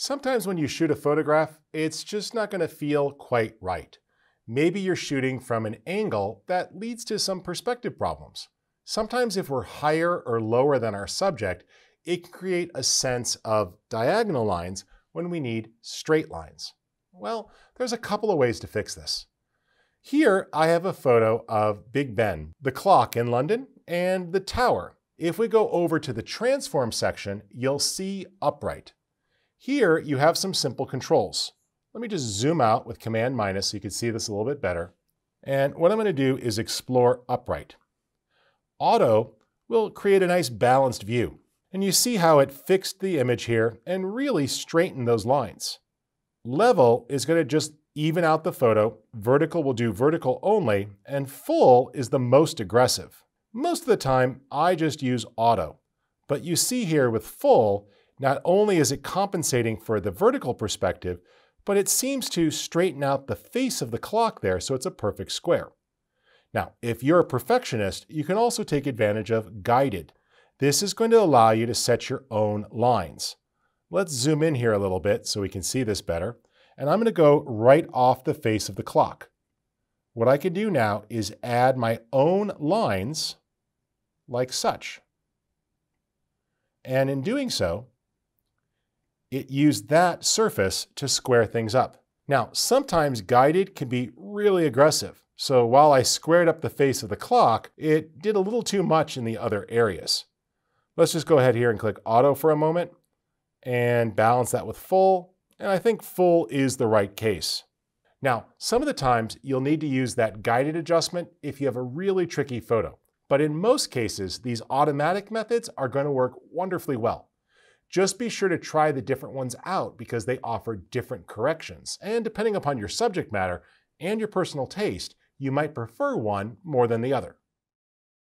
Sometimes when you shoot a photograph, it's just not going to feel quite right. Maybe you're shooting from an angle that leads to some perspective problems. Sometimes if we're higher or lower than our subject, it can create a sense of diagonal lines when we need straight lines. Well, there's a couple of ways to fix this. Here I have a photo of Big Ben, the clock in London, and the tower. If we go over to the transform section, you'll see upright. Here you have some simple controls. Let me just zoom out with Command minus so you can see this a little bit better. And what I'm going to do is explore upright. Auto will create a nice balanced view. And you see how it fixed the image here and really straightened those lines. Level is going to just even out the photo, vertical will do vertical only, and full is the most aggressive. Most of the time, I just use auto. But you see here with full, not only is it compensating for the vertical perspective, but it seems to straighten out the face of the clock there so it's a perfect square. Now, if you're a perfectionist, you can also take advantage of guided. This is going to allow you to set your own lines. Let's zoom in here a little bit so we can see this better. And I'm going to go right off the face of the clock. What I can do now is add my own lines like such. And in doing so, it used that surface to square things up. Now, sometimes guided can be really aggressive. So while I squared up the face of the clock, it did a little too much in the other areas. Let's just go ahead here and click auto for a moment and balance that with full. And I think full is the right case. Now, some of the times you'll need to use that guided adjustment if you have a really tricky photo. But in most cases, these automatic methods are going to work wonderfully well. Just be sure to try the different ones out because they offer different corrections. And depending upon your subject matter and your personal taste, you might prefer one more than the other.